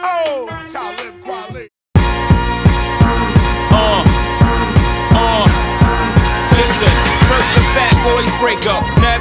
Oh, Talib Kweli. Uh, uh, listen, first the fat boys break up. Now